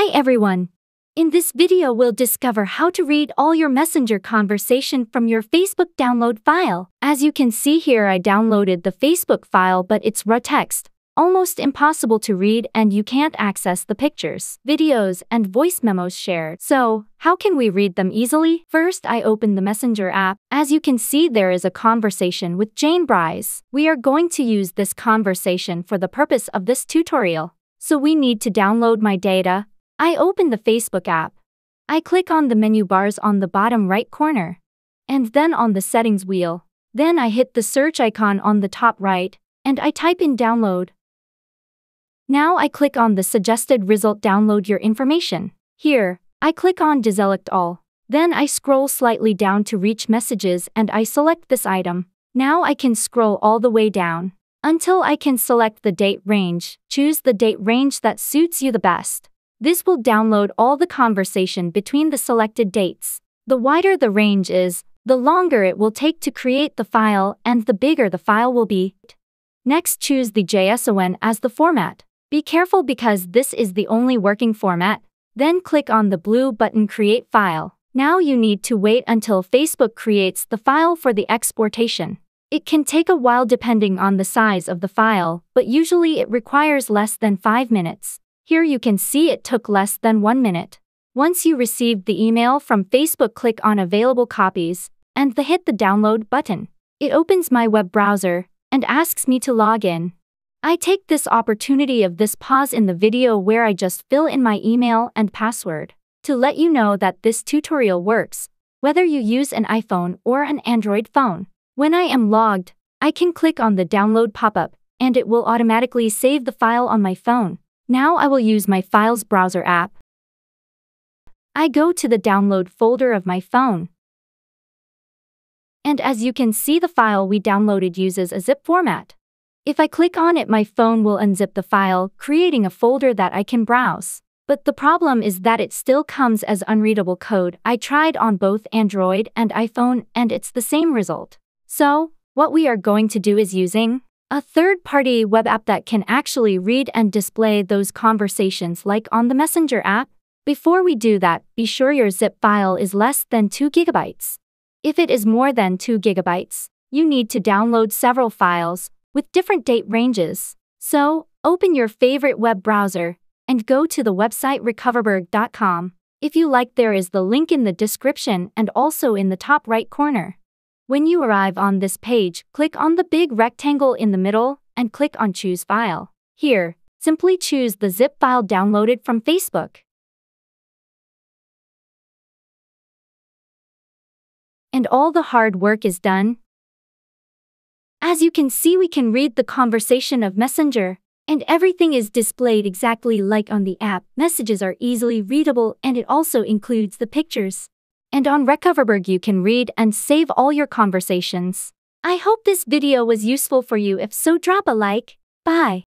Hi everyone. In this video we'll discover how to read all your messenger conversation from your Facebook download file. As you can see here I downloaded the Facebook file but it's raw text, almost impossible to read and you can't access the pictures, videos, and voice memos shared. So, how can we read them easily? First I open the Messenger app. As you can see there is a conversation with Jane Bryce. We are going to use this conversation for the purpose of this tutorial. So we need to download my data, I open the Facebook app. I click on the menu bars on the bottom right corner. And then on the settings wheel. Then I hit the search icon on the top right, and I type in download. Now I click on the suggested result download your information. Here, I click on deselect all. Then I scroll slightly down to reach messages and I select this item. Now I can scroll all the way down until I can select the date range. Choose the date range that suits you the best. This will download all the conversation between the selected dates. The wider the range is, the longer it will take to create the file and the bigger the file will be. Next choose the JSON as the format. Be careful because this is the only working format. Then click on the blue button Create File. Now you need to wait until Facebook creates the file for the exportation. It can take a while depending on the size of the file, but usually it requires less than 5 minutes. Here you can see it took less than one minute. Once you received the email from Facebook click on available copies, and the hit the download button. It opens my web browser, and asks me to log in. I take this opportunity of this pause in the video where I just fill in my email and password, to let you know that this tutorial works, whether you use an iPhone or an Android phone. When I am logged, I can click on the download pop-up, and it will automatically save the file on my phone. Now I will use my Files browser app. I go to the download folder of my phone. And as you can see the file we downloaded uses a zip format. If I click on it my phone will unzip the file, creating a folder that I can browse. But the problem is that it still comes as unreadable code. I tried on both Android and iPhone and it's the same result. So, what we are going to do is using a third party web app that can actually read and display those conversations, like on the Messenger app. Before we do that, be sure your zip file is less than 2 gigabytes. If it is more than 2 gigabytes, you need to download several files with different date ranges. So, open your favorite web browser and go to the website recoverberg.com. If you like, there is the link in the description and also in the top right corner. When you arrive on this page, click on the big rectangle in the middle and click on Choose File. Here, simply choose the zip file downloaded from Facebook. And all the hard work is done. As you can see we can read the conversation of Messenger, and everything is displayed exactly like on the app. Messages are easily readable and it also includes the pictures. And on Recoverberg you can read and save all your conversations. I hope this video was useful for you if so drop a like. Bye.